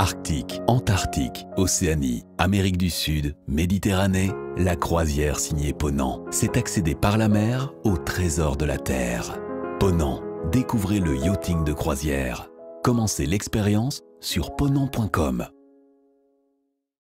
Arctique, Antarctique, Océanie, Amérique du Sud, Méditerranée, la croisière signée Ponant, c'est accéder par la mer au trésor de la Terre. Ponant, découvrez le yachting de croisière. Commencez l'expérience sur ponant.com.